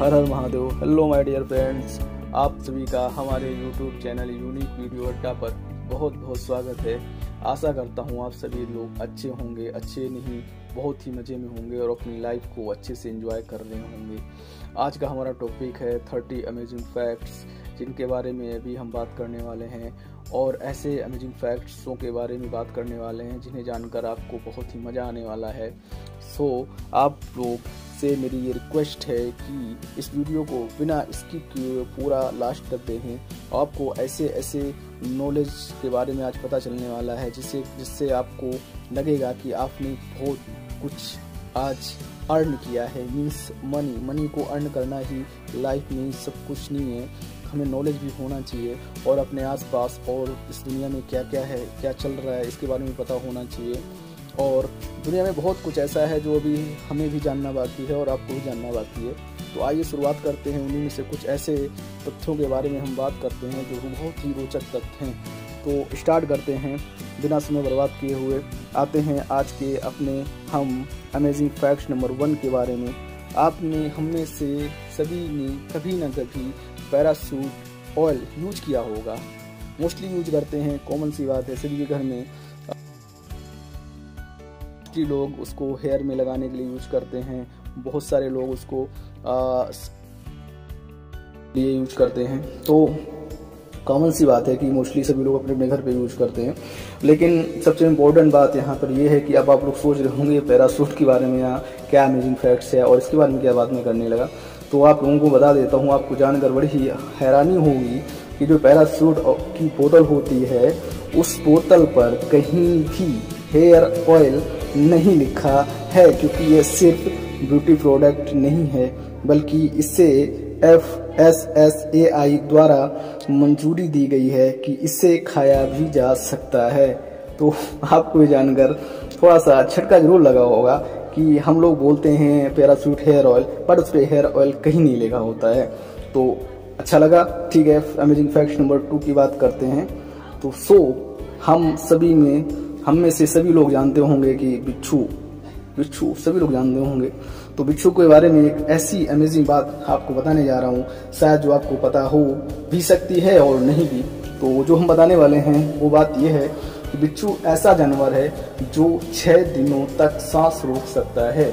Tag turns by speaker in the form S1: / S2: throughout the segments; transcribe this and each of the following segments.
S1: Her her Mahadev. Hello my dear friends आप सभी का हमारे यूट्यूब चैनल यूनिक वीडियो अड्डा पर बहुत बहुत स्वागत है। आशा करता हूँ आप सभी लोग अच्छे होंगे अच्छे नहीं बहुत ही मज़े में होंगे और अपनी लाइफ को अच्छे से एंजॉय कर रहे होंगे। आज का हमारा टॉपिक है थर्टी अमेजिंग फैक्ट्स जिनके बारे में अभी हम बात करने वाले हैं। और ऐसे अमेजिंग फैक्ट्सों के बारे में बात करने वाले हैं जिन्हें जानकर आपको बहुत ही मज़ा आने वाला है। सो so, आप लोग से मेरी ये रिक्वेस्ट है कि इस वीडियो को बिना स्किप किए पूरा लास्ट तक देखें। आपको ऐसे ऐसे नॉलेज के बारे में आज पता चलने वाला है जिससे जिससे आपको लगेगा कि आपने बहुत कुछ आज अर्न किया है। मीन्स मनी मनी को अर्न करना ही लाइफ में सब कुछ नहीं है। हमें नॉलेज भी होना चाहिए और अपने आसपास और इस दुनिया में क्या क्या है, क्या चल रहा है, इसके बारे में पता होना चाहिए। और दुनिया में बहुत कुछ ऐसा है जो अभी हमें भी जानना बाकी है और आपको भी जानना बाकी है। तो आइए शुरुआत करते हैं उन्हीं में से कुछ ऐसे तथ्यों के बारे में हम बात करते हैं जो बहुत ही रोचक तथ्य हैं। तो स्टार्ट करते हैं। बिना समय बर्बाद किए हुए आते हैं आज के अपने हम अमेजिंग फैक्ट्स नंबर वन के बारे में। आपने हम में से सभी ने कभी ना कभी पैरासूट ऑयल यूज़ किया होगा। मोस्टली यूज़ करते हैं कॉमन सी बात है सभी के घर में। मोस्टली लोग उसको हेयर में लगाने के लिए यूज़ करते हैं। बहुत सारे लोग उसको लिए यूज़ करते हैं। तो कॉमन सी बात है कि मोस्टली सभी लोग अपने अपने घर पे यूज़ करते हैं। लेकिन सबसे इम्पोर्टेंट बात यहाँ पर यह है कि अब आप लोग सोच रहे होंगे पैरासूट के बारे में यहाँ क्या अमेजिंग फैक्ट्स है और इसके बारे में क्या बात मैं करने लगा। तो आप लोगों को बता देता हूँ, आपको जानकर बड़ी ही हैरानी होगी कि जो पैरासूट की बोतल होती है, उस बोतल पर कहीं भी हेयर ऑयल नहीं लिखा है, क्योंकि ये सिर्फ़ ब्यूटी प्रोडक्ट नहीं है, बल्कि इसे F S S A I द्वारा मंजूरी दी गई है कि इसे खाया भी जा सकता है। तो आपको ये जानकर थोड़ा सा छटका ज़रूर लगा होगा कि हम लोग बोलते हैं पैरासूट हेयर ऑयल, पर उस पर हेयर ऑयल कहीं नहीं लिखा होता है। तो अच्छा लगा, ठीक है अमेजिंग फैक्ट नंबर टू की बात करते हैं। तो सो हम सभी में हम में से सभी लोग जानते होंगे कि बिच्छू बिच्छू, सभी लोग जानते होंगे। तो बिच्छू के बारे में एक ऐसी अमेजिंग बात आपको बताने जा रहा हूँ। शायद जो आपको पता हो, भी सकती है और नहीं भी। तो जो हम बताने वाले हैं, वो बात यह है कि बिच्छू ऐसा जानवर है जो छह दिनों तक सांस रोक सकता है।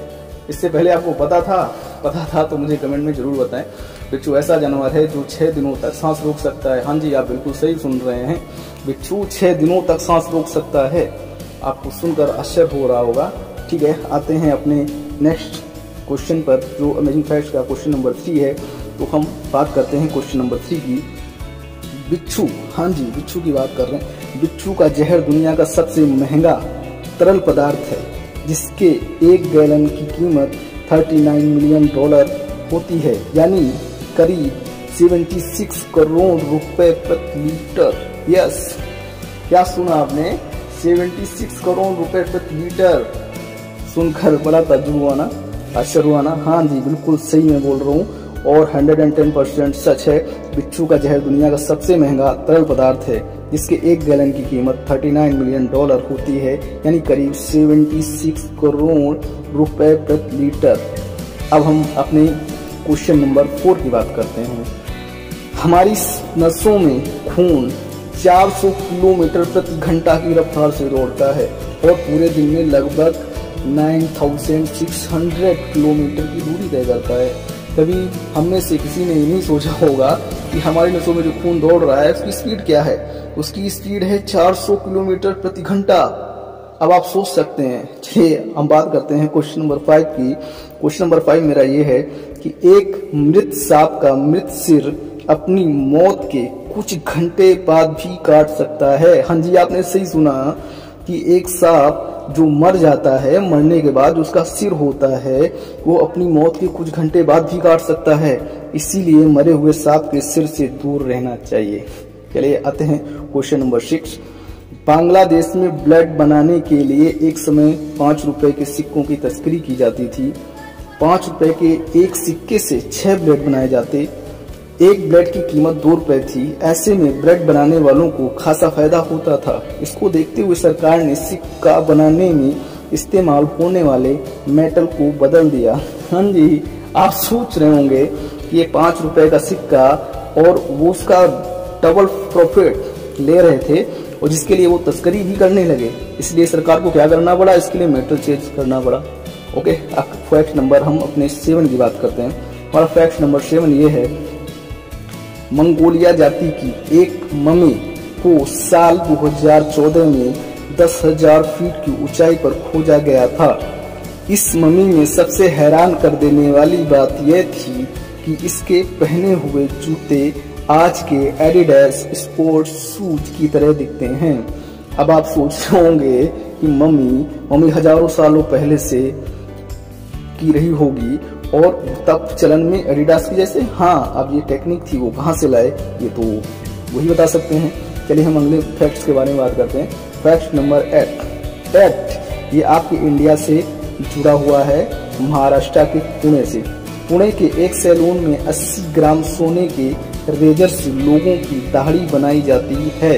S1: इससे पहले आपको पता था पता था तो मुझे कमेंट में ज़रूर बताएँ। बिच्छू ऐसा जानवर है जो छह दिनों तक सांस रोक सकता है। हाँ जी, आप बिल्कुल सही सुन रहे हैं। बिच्छू छः दिनों तक सांस रोक सकता है। आपको सुनकर आश्चर्य हो रहा होगा। ठीक है, आते हैं अपने नेक्स्ट क्वेश्चन पर, जो अमेजिंग फैक्ट्स का क्वेश्चन नंबर थ्री है। तो हम बात करते हैं क्वेश्चन नंबर थ्री की। बिच्छू हाँ जी, बिच्छू की बात कर रहे हैं। बिच्छू का जहर दुनिया का सबसे महँगा तरल पदार्थ है, जिसके एक गैलन की कीमत 39 मिलियन डॉलर होती है। यानी करीब 76 करोड़ रुपए प्रति लीटर। यस क्या सुना आपने? 76 करोड़ रुपए प्रति लीटर। सुनकर बड़ा तजुब हुआ ना? आश्चर्य हुआ ना? हाँ जी, बिल्कुल सही मैं बोल रहा हूँ। और 110 परसेंट सच है, बिच्छू का जहर दुनिया का सबसे महँगा तरल पदार्थ है, जिसके एक गैलन की कीमत 39 मिलियन डॉलर होती है, यानी करीब 76 करोड़ रुपए प्रति लीटर। अब हम अपने क्वेश्चन नंबर फोर की बात करते हैं। हमारी नसों में खून 400 किलोमीटर प्रति घंटा की रफ्तार से दौड़ता है और पूरे दिन में लगभग 9600 किलोमीटर की दूरी तय करता है। कभी हम में से किसी ने नहीं सोचा होगा कि हमारे नसों में जो खून दौड़ रहा है, उसकी स्पीड क्या है? उसकी स्पीड है 400 किलोमीटर प्रति घंटा। अब आप सोच सकते हैं। चलिए, हम बात करते हैं क्वेश्चन नंबर फाइव की। क्वेश्चन नंबर फाइव मेरा ये है कि एक मृत सांप का मृत सिर अपनी मौत के कुछ घंटे बाद भी काट सकता है। हाँ जी, आपने सही सुना कि एक सांप जो मर जाता है, मरने के बाद उसका सिर होता है, वो अपनी मौत के कुछ घंटे बाद भी काट सकता है। इसीलिए मरे हुए सांप के सिर से दूर रहना चाहिए। चलिए, आते हैं क्वेश्चन नंबर सिक्स। बांग्लादेश में ब्लड बनाने के लिए एक समय पाँच रुपए के सिक्कों की तस्करी की जाती थी। पाँच रुपए के एक सिक्के से छह ब्लेड बनाए जाते। एक ब्रेड की कीमत दो रुपए थी। ऐसे में ब्रेड बनाने वालों को खासा फ़ायदा होता था। इसको देखते हुए सरकार ने सिक्का बनाने में इस्तेमाल होने वाले मेटल को बदल दिया। हाँ जी, आप सोच रहे होंगे कि ये पाँच रुपए का सिक्का और वो उसका डबल प्रॉफिट ले रहे थे और जिसके लिए वो तस्करी भी करने लगे। इसलिए सरकार को क्या करना पड़ा? इसके लिए मेटल चेंज करना पड़ा। ओके फैक्ट नंबर हम अपने सेवन की बात करते हैं। हमारा फैक्ट नंबर सेवन ये है मंगोलिया जाति की एक मम्मी को साल 2014 में दस हज़ार फीट की ऊंचाई पर खोजा गया था। इस मम्मी में सबसे हैरान कर देने वाली बात यह थी कि इसके पहने हुए जूते आज के एडिडास स्पोर्ट्स शूज़ की तरह दिखते हैं। अब आप सोच रहे होंगे कि मम्मी मम्मी हज़ारों सालों पहले से की रही होगी और तब चलन में एडिडास की जैसे हाँ अब ये टेक्निक थी, वो कहाँ से लाए, ये तो वही बता सकते हैं। चलिए हम अगले फैक्ट्स के बारे में बात करते हैं। फैक्ट नंबर एट एट ये आपके इंडिया से जुड़ा हुआ है, महाराष्ट्र के पुणे से। पुणे के एक सैलून में 80 ग्राम सोने के रेजर से लोगों की दाढ़ी बनाई जाती है,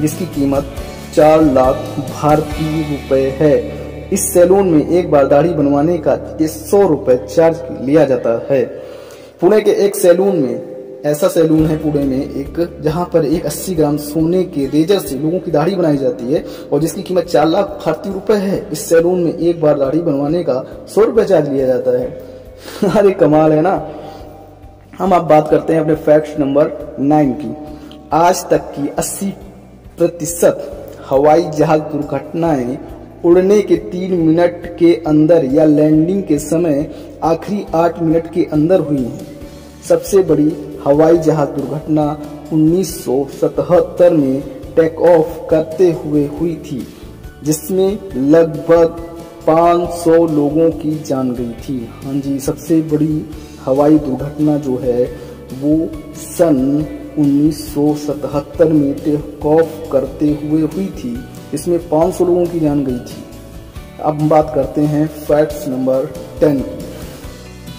S1: जिसकी कीमत चार लाख भारतीय रुपए है। इस सैलून में एक बार दाढ़ी बनवाने का सौ रुपए चार्ज लिया जाता है। पुणे के एक सैलून में, ऐसा सैलून है पुणे में एक, जहाँ पर एक 80 ग्राम सोने के रेजर से लोगों की दाढ़ी बनाई जाती है और जिसकी कीमत चार लाख भारतीय रुपए है। इस सैलून में एक बार दाढ़ी बनवाने का सौ रुपए चार्ज लिया जाता है। अरे कमाल है ना। हम आप बात करते हैं अपने फैक्ट नंबर नाइन की। आज तक की 80 प्रतिशत हवाई जहाज़ दुर्घटनाएँ उड़ने के तीन मिनट के अंदर या लैंडिंग के समय आखिरी आठ मिनट के अंदर हुई हैं। सबसे बड़ी हवाई जहाज़ दुर्घटना 1977 में टेक ऑफ़ करते हुए हुई थी, जिसमें लगभग 500 लोगों की जान गई थी। हाँ जी, सबसे बड़ी हवाई दुर्घटना जो है, वो सन 1977 में टेक ऑफ़ करते हुए हुई थी। इसमें 500 लोगों की जान गई थी। अब हम बात करते हैं फैक्ट्स नंबर 10 की।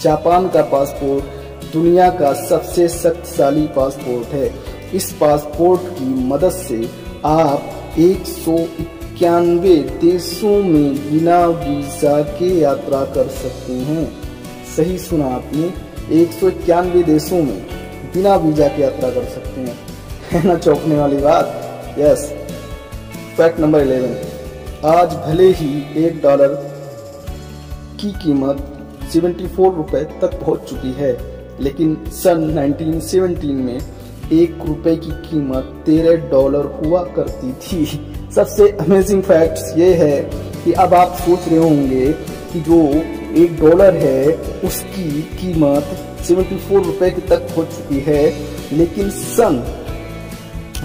S1: जापान का पासपोर्ट दुनिया का सबसे शक्तिशाली पासपोर्ट है। इस पासपोर्ट की मदद से आप एक इक्यानवे देशों में बिना वीज़ा के यात्रा कर सकते हैं। सही सुना आपने, एक सौ इक्यानवे देशों में बिना वीज़ा के यात्रा कर सकते हैं। है ना चौंकने वाली बात? यस फैक्ट नंबर इलेवन आज भले ही एक डॉलर की कीमत 74 रुपए तक पहुँच चुकी है, लेकिन सन 1917 में एक रुपए की कीमत तेरह डॉलर हुआ करती थी। सबसे अमेजिंग फैक्ट ये है कि अब आप सोच रहे होंगे कि जो एक डॉलर है, उसकी कीमत 74 रुपए की तक हो चुकी है, लेकिन सन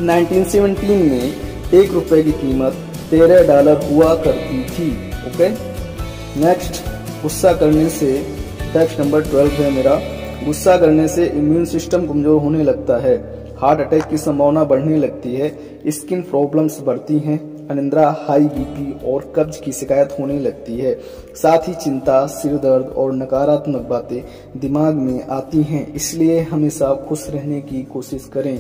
S1: 1917 में एक रुपए की कीमत तेरह डॉलर हुआ करती थी ओके नेक्स्ट गुस्सा करने से फैक्ट नंबर 12 है मेरा। गुस्सा करने से इम्यून सिस्टम कमज़ोर होने लगता है। हार्ट अटैक की संभावना बढ़ने लगती है। स्किन प्रॉब्लम्स बढ़ती हैं। अनिंद्रा हाई बीपी और कब्ज की शिकायत होने लगती है। साथ ही चिंता, सिर दर्द और नकारात्मक बातें दिमाग में आती हैं। इसलिए हमेशा खुश रहने की कोशिश करें।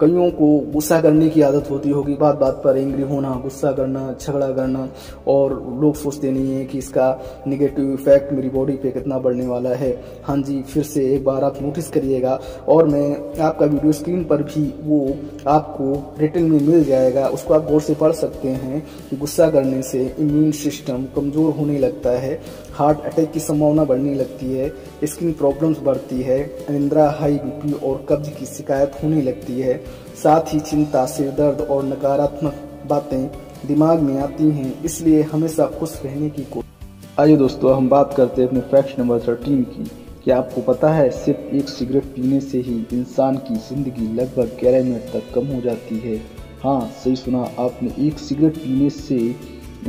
S1: कईयों को गुस्सा करने की आदत होती होगी, बात बात पर एंग्री होना, गुस्सा करना, झगड़ा करना, और लोग सोचते नहीं है कि इसका निगेटिव इफ़ेक्ट मेरी बॉडी पे कितना बढ़ने वाला है। हाँ जी, फिर से एक बार आप नोटिस करिएगा, और मैं आपका वीडियो स्क्रीन पर भी वो आपको रिटर्न में मिल जाएगा, उसको आप गौर से पढ़ सकते हैं कि गुस्सा करने से इम्यून सिस्टम कमज़ोर होने लगता है। हार्ट अटैक की संभावना बढ़ने लगती है, स्किन प्रॉब्लम्स बढ़ती है, अनिंद्रा हाई बीपी और कब्ज की शिकायत होने लगती है। साथ ही चिंता, सिर दर्द और नकारात्मक बातें दिमाग में आती हैं, इसलिए हमेशा खुश रहने की कोशिश आइए दोस्तों, हम बात करते हैं अपने फैक्ट नंबर थर्टीन की। क्या आपको पता है, सिर्फ़ एक सिगरेट पीने से ही इंसान की ज़िंदगी लगभग ग्यारह मिनट तक कम हो जाती है? हाँ सही सुना, आपने एक सिगरेट पीने से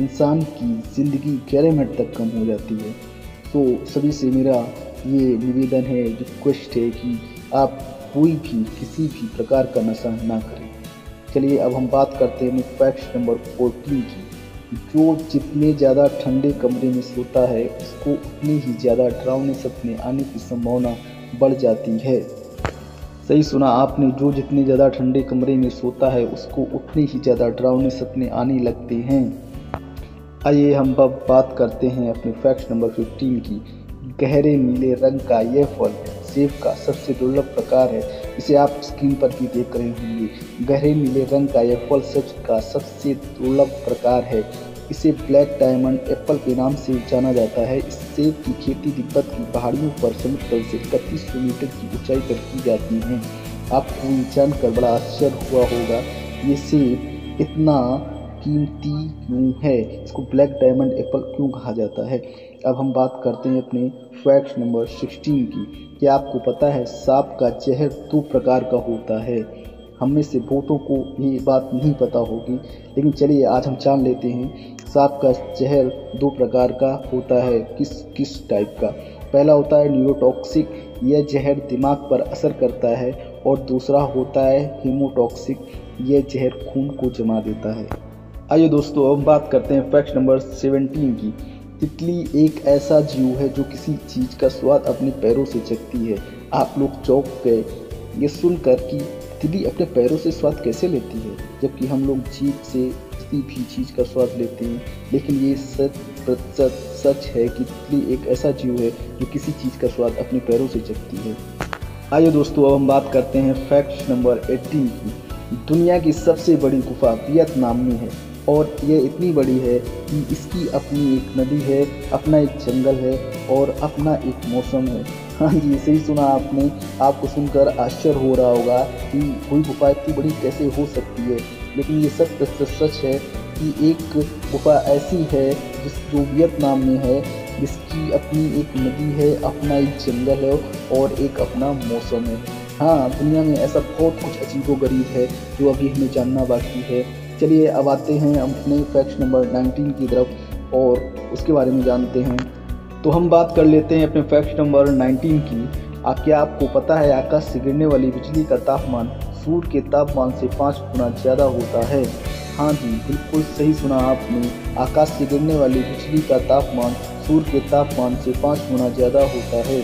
S1: इंसान की ज़िंदगी ग्यारह मिनट तक कम हो जाती है। तो सभी से मेरा ये निवेदन है रिक्वेस्ट है कि आप कोई भी, किसी भी प्रकार का नशा ना करें। चलिए, अब हम बात करते हैं फैक्ट नंबर फोर्टीन की। जो जितने ज़्यादा ठंडे कमरे में सोता है, उसको उतने ही ज़्यादा डरावने सपने आने की संभावना बढ़ जाती है। सही सुना आपने, जो जितने ज़्यादा ठंडे कमरे में सोता है, उसको उतने ही ज़्यादा डरावने सपने आने लगते हैं। आइए हम अब बात करते हैं अपने फैक्ट नंबर 15 की। गहरे नीले रंग का यह फल सेब का सबसे दुर्लभ प्रकार है। इसे आप स्क्रीन पर भी देख रहे होंगे। गहरे नीले रंग का यह फल सेब का सबसे दुर्लभ प्रकार है। इसे ब्लैक डायमंड एप्पल के नाम से जाना जाता है। इस सेब की खेती तिब्बत की पहाड़ियों पर समुद्र से इकतीस सौ मीटर की ऊंचाई पर की जाती है। आपको जानकर बड़ा आश्चर्य हुआ होगा, ये सेब इतना कीमती क्यों है। इसको ब्लैक डायमंड एप्पल क्यों कहा जाता है? अब हम बात करते हैं अपने फैक्ट नंबर सिक्सटीन की। क्या आपको पता है, सांप का जहर दो प्रकार का होता है। हम में से बहुतों को ये बात नहीं पता होगी, लेकिन चलिए आज हम जान लेते हैं, सांप का जहर दो प्रकार का होता है। किस किस टाइप का? पहला होता है न्यूरोटॉक्सिक, यह जहर दिमाग पर असर करता है, और दूसरा होता है हीमोटॉक्सिक, यह जहर खून को जमा देता है। आइए दोस्तों, अब बात करते हैं फैक्ट नंबर सेवेंटीन की। तितली एक ऐसा जीव है जो किसी चीज़ का स्वाद अपने पैरों से चखती है। आप लोग चौक गए। ये सुनकर कि तितली अपने पैरों से स्वाद कैसे लेती है? जबकि हम लोग जीभ से किसी भी चीज़ का स्वाद लेते हैं। लेकिन ये सच प्रतिशत सच है कि तितली एक ऐसा जीव है जो किसी चीज़ का स्वाद अपने पैरों से चखती है। आइए दोस्तों, अब हम बात करते हैं फैक्ट नंबर 18 की। दुनिया की सबसे बड़ी गुफा वियतनाम में है। और ये इतनी बड़ी है कि इसकी अपनी एक नदी है, अपना एक जंगल है और अपना एक मौसम है। हाँ जी सही सुना आपने। आपको सुनकर आश्चर्य हो रहा होगा कि कोई गुफा इतनी बड़ी कैसे हो सकती है। लेकिन ये सच सच है कि एक गुफा ऐसी है जिस, जो वियतनाम में है, जिसकी अपनी एक नदी है, अपना एक जंगल है और एक अपना मौसम है। हाँ दुनिया में ऐसा बहुत कुछ अजीबो गरीब है जो अभी हमें जानना बाकी है। चलिए अब आते हैं अपने फैक्ट नंबर 19 की तरफ़ और उसके बारे में जानते हैं। तो हम बात कर लेते हैं अपने फैक्ट नंबर 19 की। आ, क्या आपको पता है आकाश से गिरने वाली बिजली का तापमान सूर्य के तापमान से पाँच गुना ज़्यादा होता है? हाँ जी बिल्कुल सही सुना आपने। आकाश से गिरने वाली बिजली का तापमान सूर्य के तापमान से पाँच गुना ज़्यादा होता है।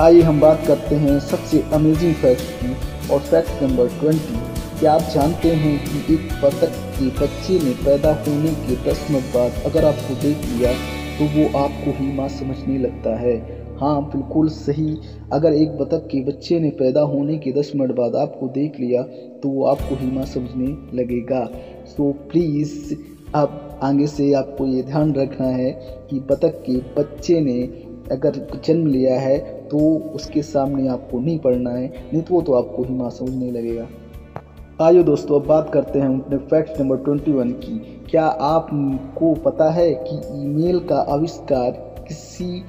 S1: आइए हम बात करते हैं सबसे अमेजिंग फैक्ट की और फैक्ट नंबर ट्वेंटी क्या आप जानते हैं कि एक बतख के बच्चे ने पैदा होने के दस मिनट बाद अगर आपको देख लिया तो वो आपको ही माँ समझने लगता है। हाँ बिल्कुल सही। अगर एक बतख के बच्चे ने पैदा होने के दस मिनट बाद आपको देख लिया तो वो आपको ही माँ समझने लगेगा। सो प्लीज़ अब आगे से आपको ये ध्यान रखना है कि बतख के बच्चे ने अगर जन्म लिया है तो उसके सामने आपको नहीं पढ़ना है, नहीं तो वो तो आपको ही माँ समझने लगेगा। आइए दोस्तों, अब बात करते हैं अपने फैक्ट नंबर ट्वेंटी वन की। क्या आपको पता है कि ईमेल का आविष्कार किसी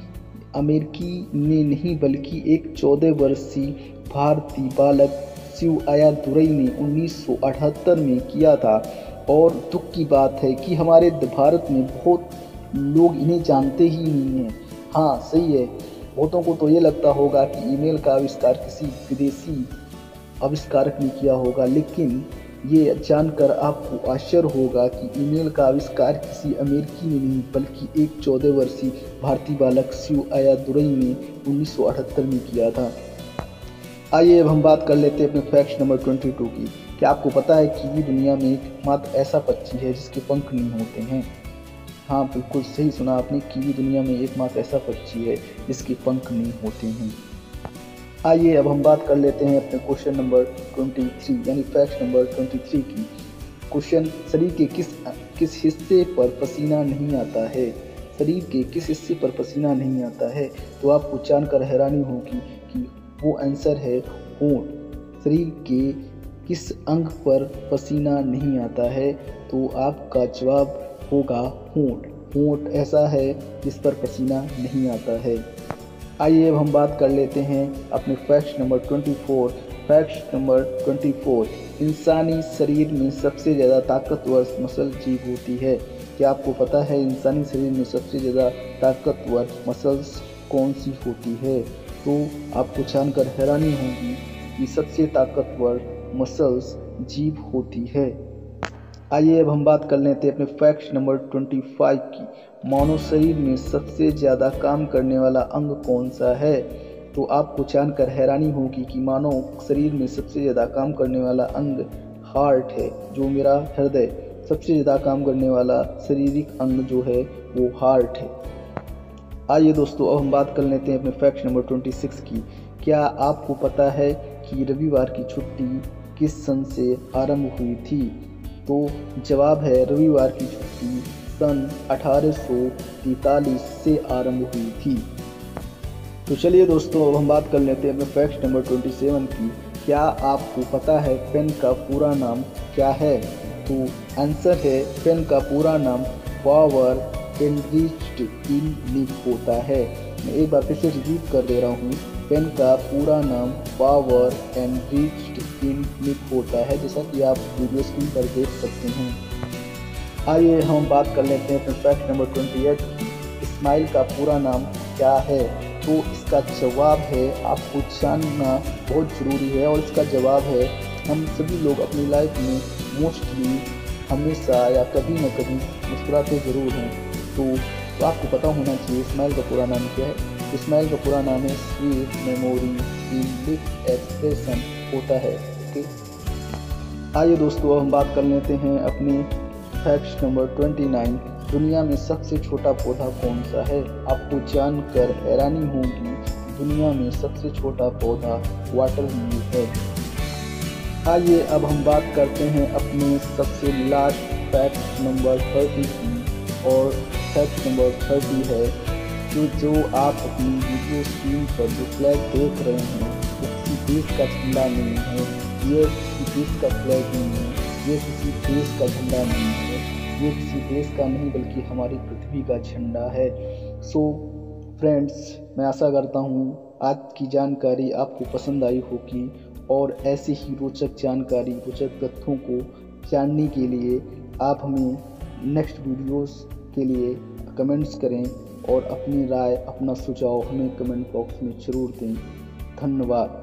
S1: अमेरिकी ने नहीं, बल्कि एक चौदह वर्षीय भारतीय बालक शिव आया दुरई ने 1978 में किया था? और दुख की बात है कि हमारे भारत में बहुत लोग इन्हें जानते ही नहीं हैं। हाँ सही है। बहुतों को तो ये लगता होगा कि ईमेल का आविष्कार किसी विदेशी आविष्कारक ने किया होगा, लेकिन ये जानकर आपको आश्चर्य होगा कि ईमेल का आविष्कार किसी अमेरिकी ने नहीं, बल्कि एक चौदह वर्षीय भारतीय बालक शिव आया दुरई ने 1978 में किया था। आइए अब हम बात कर लेते हैं अपने फैक्ट नंबर 22 की। क्या आपको पता है कि ये दुनिया में एकमात्र ऐसा पक्षी है जिसके पंख नहीं होते हैं? हाँ बिल्कुल सही सुना आपने कीवी दुनिया में एकमात्र ऐसा पक्षी है जिसके पंख नहीं होते हैं। आइए अब हम बात कर लेते हैं अपने क्वेश्चन नंबर 23 यानी फैक्ट नंबर 23 की। क्वेश्चन शरीर के किस किस हिस्से पर पसीना नहीं आता है? शरीर के किस हिस्से पर पसीना नहीं आता है? तो आपको जानकर हैरानी होगी कि वो आंसर है होंठ। शरीर के किस अंग पर पसीना नहीं आता है? तो आपका जवाब होगा होंठ। होंठ ऐसा है जिस पर पसीना नहीं आता है। आइए अब हम बात कर लेते हैं अपने फैक्ट नंबर 24 फैक्ट नंबर 24 इंसानी शरीर में सबसे ज़्यादा ताकतवर मसल जीव होती है। क्या आपको पता है इंसानी शरीर में सबसे ज़्यादा ताकतवर मसल्स कौन सी होती है? तो आपको जानकर हैरानी होगी कि सबसे ताकतवर मसल्स जीव होती है। आइए अब हम बात कर लेते हैं अपने फैक्ट नंबर 25 की। मानव शरीर में सबसे ज़्यादा काम करने वाला अंग कौन सा है? तो आपको जानकर हैरानी होगी कि मानव शरीर में सबसे ज़्यादा काम करने वाला अंग हार्ट है, जो मेरा हृदय सबसे ज़्यादा काम करने वाला शारीरिक अंग जो है, वो हार्ट है। आइए दोस्तों, अब हम बात कर लेते हैं अपने फैक्ट नंबर 26 की। क्या आपको पता है कि रविवार की छुट्टी किस सन से आरंभ हुई थी? तो जवाब है, रविवार की छुट्टी सन 1843 से आरंभ हुई थी। तो चलिए दोस्तों, अब हम बात कर लेते हैं अपने फैक्ट नंबर 27 की। क्या आपको पता है पेन का पूरा नाम क्या है? तो आंसर है पेन का पूरा नाम पावर एनरिच्ड इन निक होता है। मैं एक बार फिर से रिपीट कर दे रहा हूँ। पेन का पूरा नाम पावर एनरिच्ड इन निक होता है, जैसा कि आप वीडियो स्क्रीन पर देख सकते हैं। आइए हम बात कर लेते हैं fact number twenty eight Ismail का पूरा नाम क्या है? तो इसका जवाब है आपको जानना बहुत ज़रूरी है और इसका जवाब है हम सभी लोग अपनी लाइफ में मोस्टली हमेशा या कभी ना कभी मुस्कुराते ज़रूर हैं। तो, तो आपको पता होना चाहिए इस्माइल का पूरा नाम क्या है। इस्माइल का पूरा नाम है स्वीट मेमोरी एक्सप्रेशन होता है ओके आइए दोस्तों हम बात कर लेते हैं अपनी फैक्ट नंबर ट्वेंटी नाइन दुनिया में सबसे छोटा पौधा कौन सा है? आपको जानकर हैरानी होगी, दुनिया में सबसे छोटा पौधा वाटर लिली है। आइए अब हम बात करते हैं अपने सबसे लास्ट फैक्ट नंबर थर्टी की, और फैक्ट नंबर थर्टी है जो जो आप अपनी वीडियो स्क्रीन पर जो फ्लैग देख रहे हैं, वो किसी देश का झंडा नहीं है। ये किसी देश का फ्लैग नहीं है, ये किसी देश का झंडा नहीं है। ये किसी देश का नहीं बल्कि हमारी पृथ्वी का झंडा है। सो so, फ्रेंड्स मैं आशा करता हूँ आज की जानकारी आपको पसंद आई होगी और ऐसी ही रोचक जानकारी रोचक तथ्यों को जानने के लिए आप हमें नेक्स्ट वीडियोस के लिए कमेंट्स करें और अपनी राय अपना सुझाव हमें कमेंट बॉक्स में ज़रूर दें। धन्यवाद।